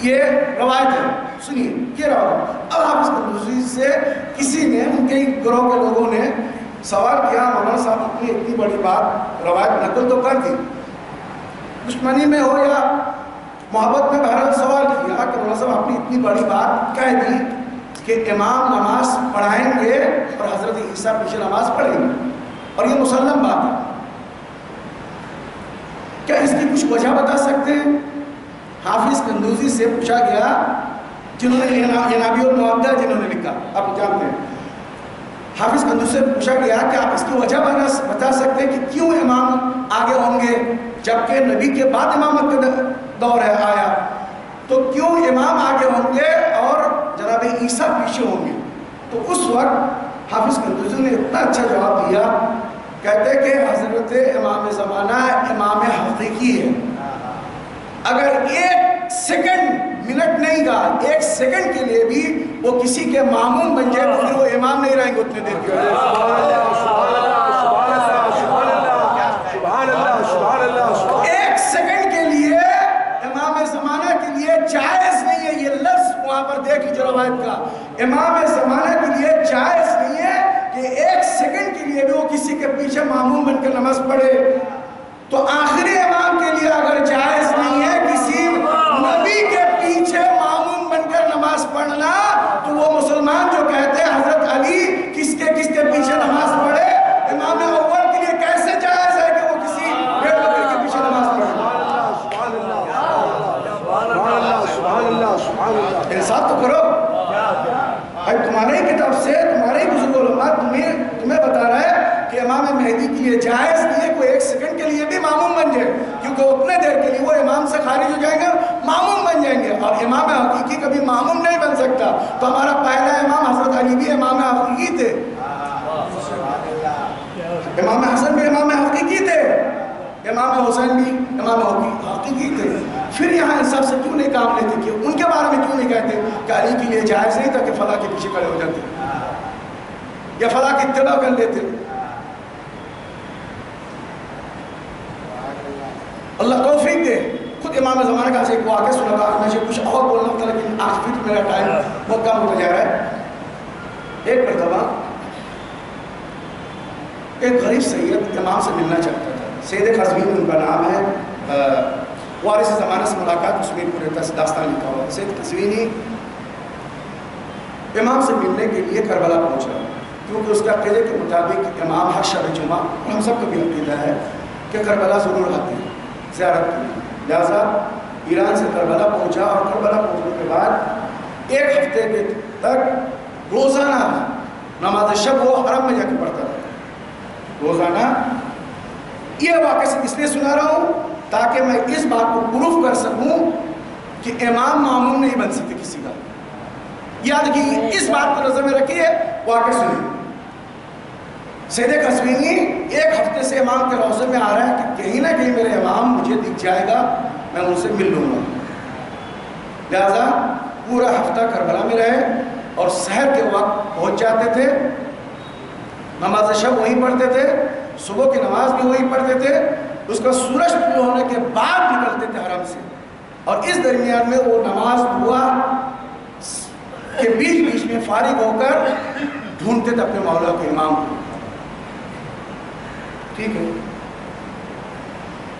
یہ روایت ہے۔ سنیے، یہ روایت اب حافظ قدوسی سے کسی نے، ان کے گروہ کے لوگوں نے سوال کیا، مولانا صاحب اتنی اتنی بڑی بات روایت نقل تو کر دی۔ دشمنی میں ہو یا محبت میں بہرحال سوال کیا کہ مولانا صاحب، آپ نے اتنی بڑی بات کہہ دی کہ امام نماز پڑھائیں گے اور حضرت عیسیٰ پیچھے نماز پڑھیں گے۔ اور یہ مسلم بات ہے۔ کیا اس کی کچھ وجہ بتا سکتے ہیں؟ حافظ قندوزی سے پوچھا گیا، جنہوں نے ینابی المعدہ جنہوں نے لکھا، آپ جانتے ہیں۔ حافظ قندوزی سے پوچھا گیا کہ آپ اس کی وجہ بتا سکتے ہیں کہ کیوں امام آگے ہوں گے؟ جبکہ نبی کے بعد امامت کا دور ہے، آیا۔ تو کیوں امام آگے ہوں گے اور جناب عیسیٰ پیچھے ہوں گے؟ تو اس وقت حافظ قندوزی نے اتنا اچھا جواب دیا کہتے کہ حضرت امام زمانہ امام حقیقی ہے۔ اگر ایک سیکنڈ منٹ نہیں نہیں کہا ایک سیکنڈ کے لیے بھی وہ کسی کے معموم بن جائے تو پھر وہ امام نہیں رہیں گے اتنے دیر کے لیے۔ ایک سیکنڈ کے لیے امام زمانہ کے لیے جائز نہیں ہے، یہ لفظ وہاں پر دیکھ لیجیے روایت کا۔ امام زمانہ کے لیے جائز نہیں ہے کہ بھی وہ کسی کے پیچھے معموم بن کر نماز پڑھے۔ تو آخری امام کے لیے اگر جائز نہیں ہے کسی نبی کے پیچھے معموم بن کر نماز پڑھنا تو وہ مسلمان جو کہتے ہیں حضرت علی کس کے کس کے پیچھے نماز پڑھے امام اول کے لیے کیسے جائز ہے کہ وہ کسی بھیڑ بکری کے پیچھے نماز پڑھے انصاف تو کرو بھائی تمہارے ہی کتاب سے تمہارے ہی بزرگ علماء تمہیں تمہیں بتا رہا ہے کہ امام مہدی کے لیے جائز نہیں ہے کوئی ایک سیکنڈ کے لیے بھی معموم بن جائے کیونکہ اتنے دیر کے لیے وہ امام سے خارج ہو جائیں گے معموم بن جائیں گے اور امام حقیقی کبھی معموم نہیں بن سکتا۔ تو ہمارا پہلا امام حضرت علی بھی امام حقیقی تھے۔ امام حسن بھی امام حقیقی تھے۔ امام حسین بھی امام حقیقی تھے۔ پھر یہاں انصاف سے کیوں نہیں کام لیتے کہ ان کے بارے میں کیوں نہیں کہتے کہ علی کے لیے جائز نہیں تھا کہ فلاں کے پیچھے کھڑے ہو جاتے۔ یا فلاں کی اتباع کر لیتے۔ اللہ توفیق دے۔ امام زمانہ کا سے ایک واقعہ سنا تھا، میں کچھ اور بولنا تھا، لیکن آج پھر میرا ٹائم بہت کم ہوتا جا رہا ہے۔ ایک مرتبہ ایک غریب سید امام سے ملنا چاہتا تھا۔ سید خزمین ان کا نام ہے وارث زمانہ سے ملاقات اس میں پورے داستان لکھا ہوا سید خزمینی امام سے ملنے کے لیے کربلا پہنچا کیونکہ اس کے عقیدے کے مطابق امام ہر شب جمعہ ہم سب کو بھی عقیدہ ہے کہ کربلا ضرور آتے ہیں زیارت کے لیے۔ لہٰذا ایران سے کربلا پہنچا اور کربلا پہنچنے کے بعد ایک ہفتے کے تک روزانہ نماز شب وہ حرم میں جا کے پڑھتا تھا روزانہ یہ واقعہ سے اس لیے سنا رہا ہوں تاکہ میں اس بات کو پروف کر سکوں کہ امام معموم نہیں بن سکتے کسی کا۔ یاد رکھیے، اس بات کو نظر میں رکھیے واقع سنیے۔ سید قسمینی ایک ہفتے سے امام کے روزے میں آ رہا ہے کہ کہیں نہ کہیں میرے امام مجھے دکھ جائے گا، میں ان سے مل لوں گا۔ لہذا پورا ہفتہ کربلا میں رہے اور سحر کے وقت پہنچ جاتے تھے۔ نماز شب وہیں پڑھتے تھے، صبح کی نماز بھی وہیں پڑھتے تھے۔ اس کا سورج طلوع ہونے کے بعد نکلتے تھے حرم سے۔ اور اس درمیان میں وہ نماز دعا کے بیچ بیچ میں فارغ ہو کر ڈھونڈتے تھے اپنے مولا کے امام کو۔ ٹھیک ہے۔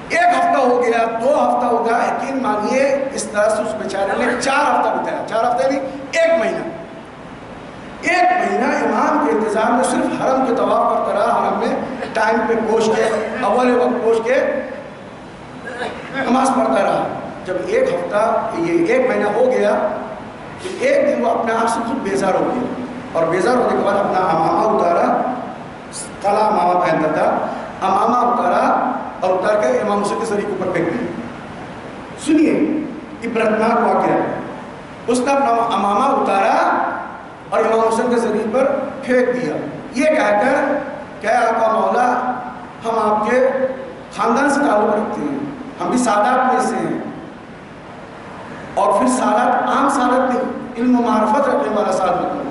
ایک ہفتہ ہو گیا، دو ہفتہ ہو گیا، یقین مانیے اس طرح سے اس بیچارے نے چار ہفتہ بتایا۔ چار ہفتہ نہیں، ایک مہینہ۔ ایک مہینہ امام کے انتظام میں صرف حرم کے طواف کرتا رہا حرم میں ٹائم پہ پوچھ کے، اول وقت پوچھ کے نماز پڑھتا رہا۔ جب ایک ہفتہ، یہ ایک مہینہ ہو گیا، تو ایک دن وہ اپنے آپ سے خود بیزار ہو گیا۔ اور بیزار ہونے کے بعد اپنا امامہ اتارا، کالا امامہ پہنتا تھا۔ امامہ اتارا اور اتار کے امام حسین کے سری کے اوپر پھینک دیا۔ سنیے عبرتناک واقعہ اس نے اپنا امامہ اتارا اور امام حسین کے ذریعے پر پھینک دیا۔ یہ کہہ کر کہ آقا مولا، ہم آپ کے خاندان سے تعلق رکھتے ہیں۔ ہم بھی سادات میں سے ہیں۔ اور پھر سادات عام سادت نہیں، علم و معرفت رکھنے والا سادت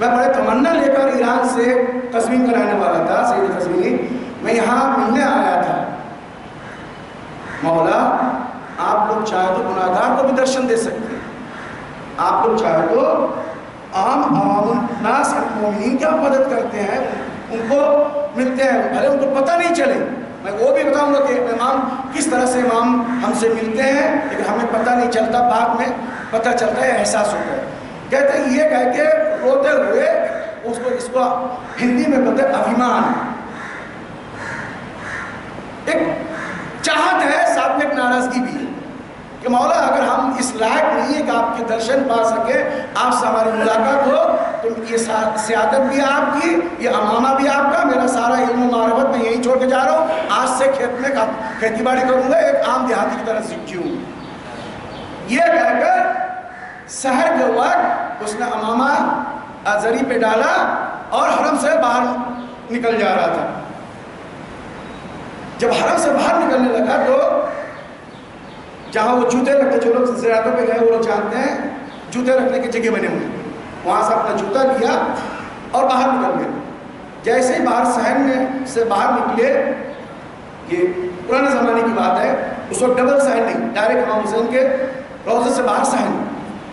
میں بڑے تمنا لے کر ایران سے قزمین کا رہنے والا تھا، سید قزمینی میں یہاں ملنے آیا تھا۔ مولا، آپ لوگ چاہے تو گناہگار کو بھی درشن دے سکتے ہیں۔ آپ لوگ چاہے تو عام عوام الناس مومنین کی آپ مدد کرتے ہیں؟ ان کو ملتے ہیں، بھلے ان کو پتہ نہیں چلے۔ میں وہ بھی بتاؤں گا کہ امام کس طرح سے امام ہم سے ملتے ہیں، لیکن ہمیں پتہ نہیں چلتا، بعد میں پتہ چلتا ہے، احساس ہوتا ہے۔ کہتے ہیں، یہ کہہ کے روتے ہوئے اس کو اس کو ہندی میں کہتے ابھیمان۔ ایک چاہت ہے ساتھ میں ایک ناراضگی بھی ہے کہ مولا اگر ہم اس لائق نہیں ہے کہ آپ کے درشن پا سکے آپ سے ہماری ملاقات ہو، تو یہ سیادت بھی آپ کی، یہ امامہ بھی آپ کا، میرا سارا علم و معرفت میں یہیں چھوڑ کے جا رہا ہوں۔ آج سے کھیت میں کھیتی باڑی کروں گا، ایک عام دیہاتی کی طرح سیکھی ہوں۔ یہ کہہ کر سحر کے وقت اس نے امامہ زری پہ ڈالا اور حرم سے باہر نکل جا رہا تھا۔ جب حرم سے باہر نکلنے لگا تو جہاں وہ جوتے رکھتے جو لوگ زیارتوں پہ گئے، وہ لوگ جانتے ہیں، جوتے رکھنے کی جگہ بنے ہوئے۔ وہاں سے اپنا جوتا لیا اور باہر نکل گئے۔ جیسے ہی باہر صحن میں سے باہر نکلے، یہ پرانے زمانے کی بات ہے، اس وقت ڈبل صحن نہیں، ڈائریکٹ امام حسین کے روزے سے باہر صحن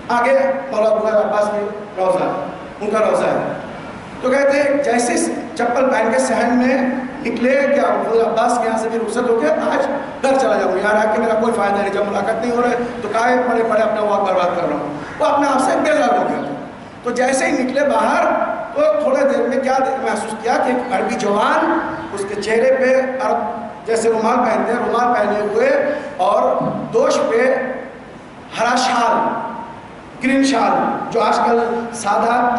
آگے مولا عباس کے روزہ ان کا روزہ ہے۔ تو کہتے ہیں جیسے چپل پہن کے صحن میں نکلے کہ ابو عباس کے یہاں سے بھی رخصت ہو گیا، آج گھر چلا جاؤں یار آ کے میرا کوئی فائدہ نہیں، جب ملاقات نہیں ہو رہا ہے تو کہا پڑے پڑے اپنا وقت برباد کر رہا ہوں۔ وہ اپنے آپ سے بیزار ہو گیا۔ تو جیسے ہی نکلے باہر، تو تھوڑے دیر میں کیا محسوس کیا کہ ایک عربی جوان اس کے چہرے پہ عرب جیسے رومال پہنتے ہیں، رومال پہنے ہوئے اور دوش پہ ہرا شال گرین شال، جو آج کل سادہ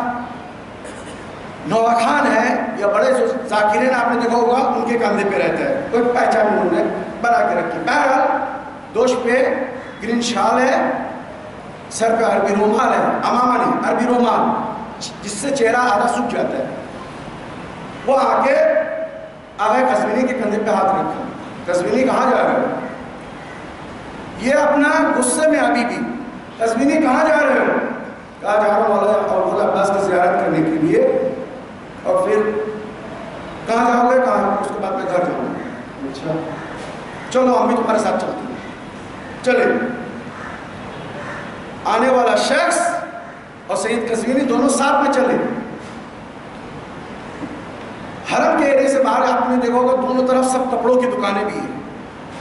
نوا خان ہے یا بڑے جو ذاکرین آپ نے دیکھا ہوگا، ان کے کاندھے پہ رہتا ہے۔ کوئی پہچان انہوں نے بنا کے رکھی۔ بہرحال، دوش پہ گرین شال ہے، سر پہ عربی رومال ہے۔ امامہ نہیں، عربی رومال، جس سے چہرہ آدھا سکھ جاتا ہے۔ وہ آگے آگے قزوینی کے کندھے پہ ہاتھ رکھا قزوینی کہاں جا رہے ہو یہ اپنا غصے میں ابھی بھی قزوینی کہاں جا رہے ہو؟ کہا جا رہا ہوں مولا اور خدا عباس کی زیارت کرنے کے لیے۔ اور پھر کہاں جاؤ گے؟ کہاں؟ اس کے بعد میں گھر جاؤں گا۔ اچھا۔ چلو ہم بھی تمہارے ساتھ چلتے ہیں۔ چلے آنے والا شخص اور سید قزوینی دونوں ساتھ میں چلے حرم کے ایرے سے باہر آپ نے دیکھا ہوگا، دونوں طرف سب کپڑوں کی دکانیں بھی ہیں۔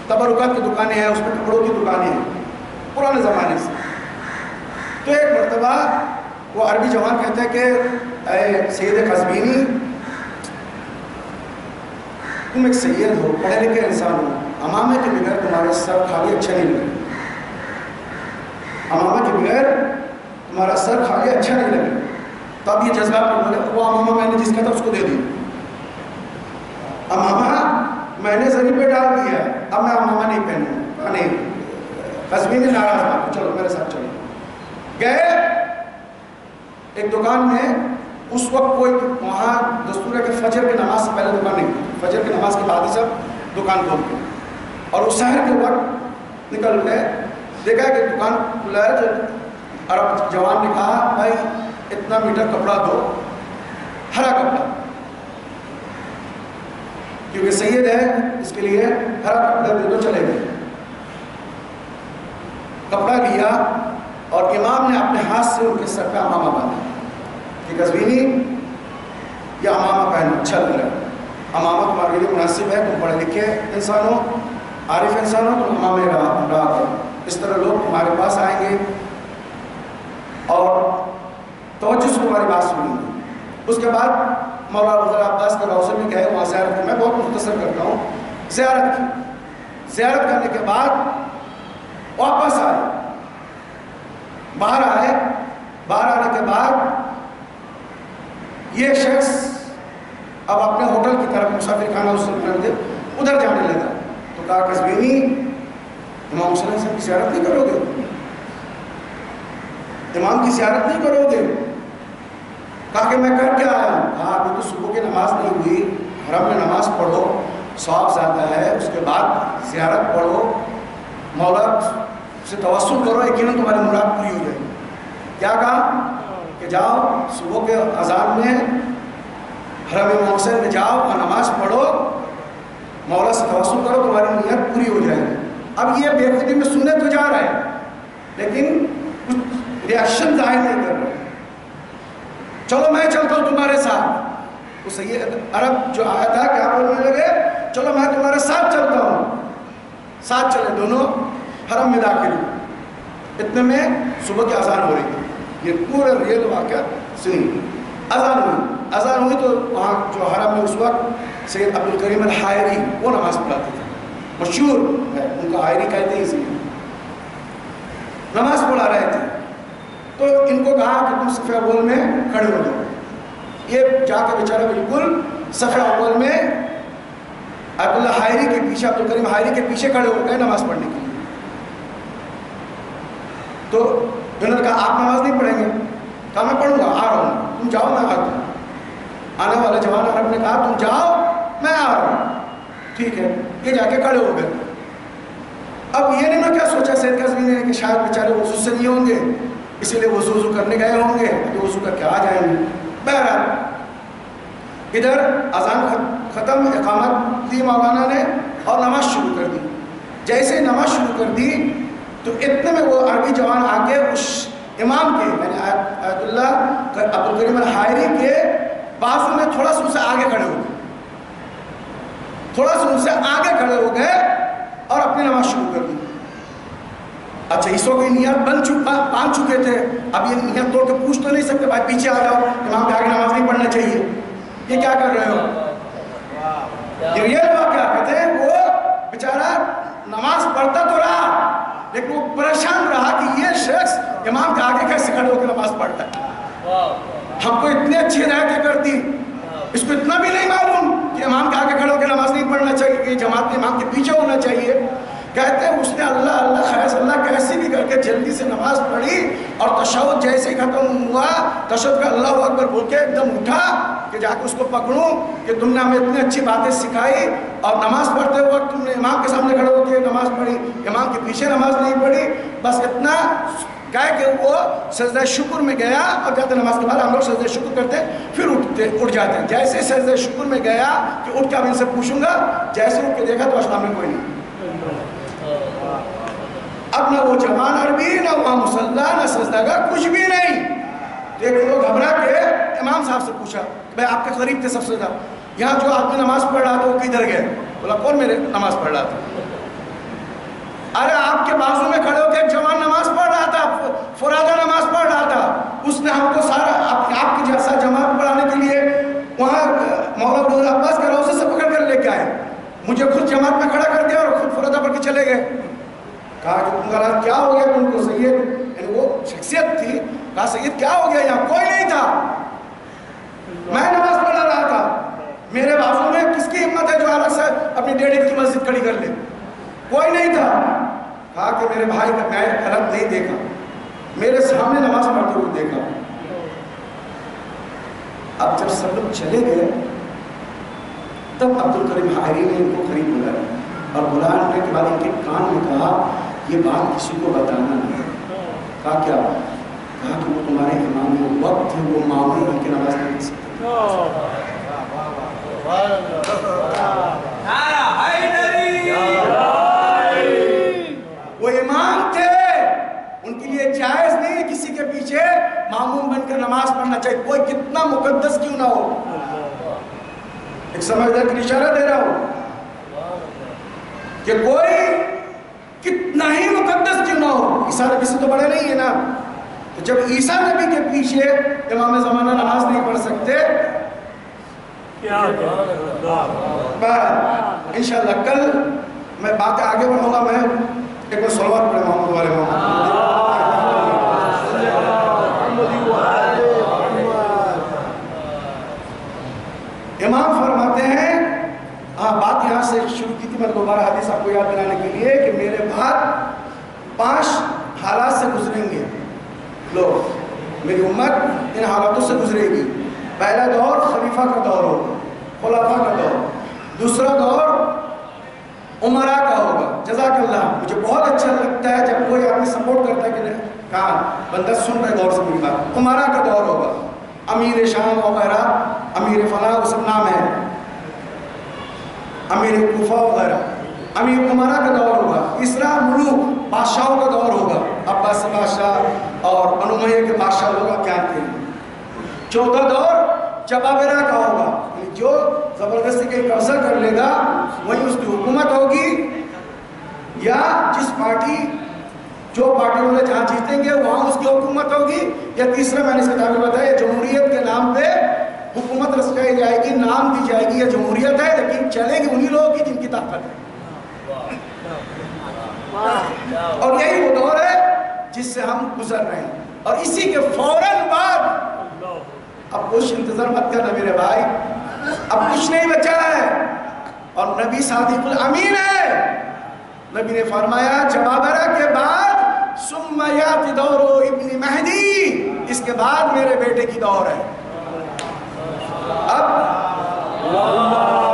تبرکات کی دکانیں ہیں، اس میں کپڑوں کی دکانیں ہیں۔ پرانے زمانے سے۔ تو ایک مرتبہ وہ عربی جوان کہتا ہے کہ، اے سید قزوینی، تم ایک سید ہو، پڑھے لکھے انسان ہو امامے کے بغیر تمہارے سر خالی اچھا نہیں لگے۔ امامہ کے بغیر تمہارا سر خالی اچھا نہیں لگے۔ تو اب یہ جذبات پر بولے، وہ امامہ میں نے جس کا تھا اس کو دے دیا۔ امامہ میں نے زمین پہ ڈال دیا اب میں امامہ نہیں پہنوں نہیں یعنی قزوینی ناراض ہوا چلو میرے ساتھ چلو۔ گئے ایک دکان میں اس وقت کوئی وہاں دستور ہے کہ فجر کی نماز سے پہلے دکان نہیں فجر کی نماز کے بعد ہی سب دکان کھولتے اور اس شہر کے وقت نکل گئے دیکھا کہ دکان کھلا ہے جو عرب جوان نے کہا، بھائی، اتنا میٹر کپڑا دو، ہرا کپڑا۔ کیونکہ سید ہے، اس کے لیے ہرا کپڑا دے دو، چلے گئے۔ کپڑا لیا اور امام نے اپنے ہاتھ سے ان کے سر پہ امامہ باندھا کہ قزوینی یا امامہ پہن اچھا لگ رہا ہے۔ امامہ تمہارے لیے مناسب ہے، تم پڑھے لکھے انسان ہو، عارف انسان ہو، تم امامے رہا رہا اس طرح لوگ تمہارے پاس آئیں گے۔ اور توجہ سے تمہاری بات سنیں گے۔ اس کے بعد مولا رضا عباس کے روزے میں گئے، وہاں زیارت کی۔ میں بہت مختصر کرتا ہوں۔ زیارت کی۔ زیارت کرنے کے بعد واپس آئے۔ باہر آئے باہر آنے کے بعد یہ شخص اب اپنے ہوٹل کی طرف مسافر خانہ اس سے ادھر جانے لگا۔ تو کہا قزوینی امام حسین صاحب کی زیارت نہیں کرو گے؟ امام کی زیارت نہیں کرو گے؟ کہا کہ میں کر کے آیا ہوں؟ کہا، ابھی تو صبح کی نماز نہیں ہوئی حرم میں نماز پڑھو، ثواب زیادہ ہے، اس کے بعد زیارت پڑھو۔ مولا سے توسل کرو، یقیناً تمہاری مراد پوری ہو جائے گی۔ کیا کہا؟ کہ جاؤ، صبح کے اذان میں حرم امام میں جاؤ اور نماز پڑھو۔ مولا سے توسل کرو، تمہاری نیت پوری ہو جائے گی۔ اب یہ بے خودی میں سننے تو جا رہا ہے، لیکن کچھ ریاکشن ظاہر نہیں کر رہے چلو میں چلتا ہوں تمہارے ساتھ۔ وہ سید عرب جو آیا تھا، کیا بولنے لگے؟ چلو میں تمہارے ساتھ چلتا ہوں۔ ساتھ چلے دونوں۔ حرم میں داخل ہوئے اتنے میں صبح کی اذان ہو رہی تھی۔ یہ پورا ریل واقعہ سنی اذان ہوئی۔ اذان ہوئی تو وہاں جو حرم میں اس وقت سید عبد الکریم الحائری، وہ نماز پڑھاتے تھے۔ مشہور ہے۔ ان کا حائری کہتے ہیں اس لیے نماز پڑھا رہے تھے۔ تو ان کو کہا کہ تم صفحہ اول میں کھڑے ہو جاؤ۔ یہ جا کے بیچارہ بالکل صفحہ اول میں عبداللہ حائری کے پیچھے عبد الکریم حائری کے پیچھے کھڑے ہو گئے نماز پڑھنے کے تو انہوں نے کہا، آپ نماز نہیں پڑھیں گے؟ کہا، میں پڑھوں گا، آ رہا ہوں، تم جاؤ میں آتا ہوں۔ آنے والا جوان عرب نے کہا، تم جاؤ، میں آ رہا ہوں۔ ٹھیک ہے، یہ جا کے کھڑے ہو گئے۔ اب یہ نہیں میں کیا سوچا سید قزمی نے کہ شاید بیچارے وضو سے نہیں ہوں گے، اسی لیے وضو وضو کرنے گئے ہوں گے، تو وضو کر کے آ جائیں گے۔ بہرحال، ادھر اذان ختم، اقامت دی، مولانا نے اور نماز شروع کر دی۔ جیسے نماز شروع کر دی تو اتنے میں وہ عربی جوان آ کے اس امام کے یعنی آیت اللہ عبدالکریم الحائری کے بازو میں تھوڑا سا ان سے آگے کھڑے ہو گئے۔ تھوڑا سا ان سے آگے کھڑے ہو گئے اور اپنی نماز شروع کر دی۔ اچھا اس وقت نیت بن چکا باندھ چکے تھے۔ اب یہ نیت توڑ کے پوچھ تو نہیں سکتے، بھائی پیچھے آ جاؤ، امام کے آگے نماز نہیں پڑھنا چاہیے۔ یہ کیا کر رہے ہو؟ یہ ریئل واقعہ کہتے ہیں، وہ بیچارہ نماز پڑھتا تو رہا۔ لیکن وہ پریشان رہا کہ یہ شخص امام کے آگے کیسے کھڑے ہو کے نماز پڑھتا ہے؟ ہم کو اتنی اچھی ہدایتیں کرتی۔ اس کو اتنا بھی نہیں معلوم کہ امام کے آگے کھڑے ہو کے نماز نہیں پڑھنا چاہیے، کہ جماعت میں امام کے پیچھے ہونا چاہیے۔ کہتے ہیں، اس نے اللہ اللہ خیص اللہ کیسی بھی کر کے جلدی سے نماز پڑھی اور تشہد جیسے ہی ختم ہوا، تشہد کا اللہ اکبر بول کے ایک دم اٹھا کہ جا کے اس کو پکڑوں کہ تم نے ہمیں اتنی اچھی باتیں سکھائی اور نماز پڑھتے وقت تم نے امام کے سامنے کھڑے ہو کے نماز پڑھی۔ امام کے پیچھے نماز نہیں پڑھی، بس اتنا کہہ کہ وہ سجدہ شکر میں گیا اور کہتے نماز کے بعد ہم لوگ سجدہ شکر کرتے، پھر اٹھتے، اٹھ جاتے۔ ہیں جیسے سجدہ شکر میں گیا کہ اٹھ کے اب ان سے پوچھوں گا، جیسے اٹھ کے دیکھا تو اسلام میں کوئی نہیں۔ اب نہ وہ جوان عربی نہ وہاں مسلح نہ سجدہ کچھ بھی نہیں۔ تو ایک لوگ گھبرا کے امام صاحب سے پوچھا بھائی آپ کے قریب تھے سب سے زیادہ یہاں جو آدمی نماز پڑھ رہا تھا وہ کدھر گئے بولا کون میرے نماز پڑھ رہا تھا؟ ارے آپ کے بازو میں کھڑے ہو کے ایک جوان نماز پڑھ رہا تھا فرادہ نماز پڑھ رہا تھا۔ اس نے ہم کو سارا آپ, کی جیسا جماعت پڑھانے کے لیے وہاں مولا عبد عباس کے روزے سے پکڑ کر لے کے آئے۔ مجھے خود جماعت میں کھڑا کر دیا اور خود فرادہ پڑھ کے چلے گئے۔ کہا کہ تم کا کیا ہو گیا؟ تم کو سید یعنی وہ شخصیت تھی۔ کہا، سید کیا ہو گیا؟ یہاں کوئی نہیں تھا۔ میں نماز پڑھا رہا تھا۔ میرے بازو میں کس کی ہمت ہے جو الگ سے اپنی ڈیڑھ کی مسجد کھڑی کر لے؟ کوئی نہیں تھا۔ کہا کہ میرے بھائی کا میں غلط نہیں دیکھا۔ میرے سامنے نماز پڑھتے ہوئے دیکھا۔ اب جب سب لوگ چلے گئے، تب عبد الکریم حائری نے ان کو قریب بلایا۔ اور بلانے کے بعد ان کے کان میں کہا یہ بات کسی کو بتانا نہیں کہا کیا کہا کہ وہ تمہارے امام وقت تھے وہ معمول ان کی نماز نہیں سکتے وہ امام تھے۔ ان کے لیے جائز نہیں ہے کسی کے پیچھے معموم بن کر نماز پڑھنا چاہیے۔ کوئی کتنا مقدس کیوں نہ ہو۔ ایک سمجھدار اشارہ دے رہا ہوں کہ کوئی کتنا ہی مقدس کیوں نہ ہو؟ عیسیٰ نبی سے تو بڑے نہیں ہے نا۔ تو جب عیسیٰ نبی کے پیچھے امام زمانہ نماز نہیں پڑھ سکتے انشاءاللہ کل میں باتیں آگے بڑھوں گا میں ایک بار صلوات پڑھے محمد والے محمد امام فرماتے ہیں ہاں بات یہاں سے شروع کی تھی میں دوبارہ حدیث آپ کو یاد دلانے کے لیے کہ میرے بعد پانچ حالات سے گزریں گے۔ لوگ میری امت ان حالاتوں سے گزرے گی۔ پہلا دور خلیفہ کا دور ہوگا، خلافہ کا دور۔ دوسرا دور عمرہ کا ہوگا۔ جزاک اللہ مجھے بہت اچھا لگتا ہے جب کوئی آدمی سپورٹ کرتا ہے کہ کہاں؟ بندہ سن رہے غور سے میری بات۔ عمرہ کا دور ہوگا۔ امیر شام وغیرہ امیر فلاں وہ سب نام ہے امیر کوفہ وغیرہ امیر عمرہ کا دور ہوگا تیسرا ملوک، بادشاہوں کا دور ہوگا۔ عباسی بادشاہ اور انومیہ کے بادشاہ ہوگا کیا ہیں چوتھا دور جبابرہ کا ہوگا۔ یعنی جو زبردستی کے قبضہ کر لے گا وہی اس کی حکومت ہوگی۔ یا جس پارٹی، جو پارٹی والے جہاں جیتیں گے، وہاں اس کی حکومت ہوگی۔ یا تیسرا میں نے اس کتاب میں بتایا جمہوریت کے نام پہ حکومت رسکائی جائے گی، نام دی جائے گی یہ جمہوریت ہے، لیکن چلے گی انہی لوگوں کی جن کی طاقت ہے۔ اور یہی وہ دور ہے جس سے ہم گزر رہے ہیں۔ اور اسی کے فوراً بعد اب کچھ انتظار مت کرنا میرے بھائی۔ اب کچھ نہیں بچا ہے۔ اور نبی صادق الامین ہے۔ نبی نے فرمایا جبابرہ کے بعد سمیات دور ابن مہدی، اس کے بعد میرے بیٹے کی دور ہے۔ اب اب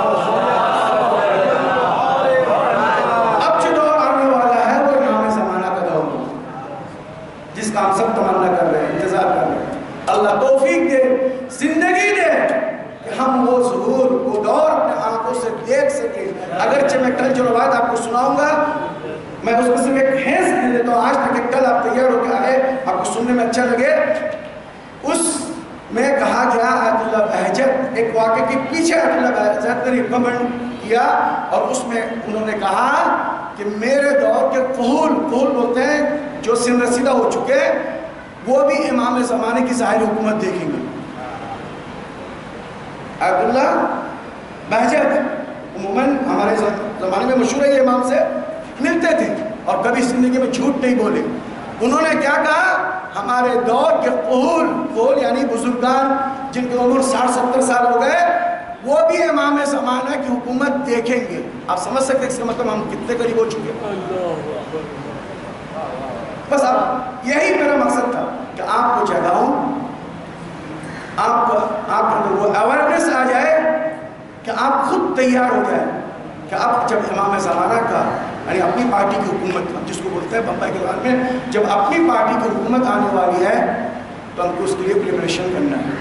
ظاہر حکومت دیکھیں گے۔ عبداللہ بہجت عموماً ہمارے زمانے میں مشہور ہے یہ امام سے، ملتے تھے اور کبھی زندگی میں جھوٹ نہیں بولے۔ انہوں نے کیا کہا؟ ہمارے دور کے قول قول یعنی بزرگان جن کے عمر ساٹھ، ستر سال ہو گئے، وہ بھی امام زمانہ کی حکومت دیکھیں گے۔ آپ سمجھ سکتے اس کا مطلب ہم کتنے قریب ہو چکے ہیں۔ آنے والی ہے تو ہم کو اس کے لیے پریپریشن کرنا ہے۔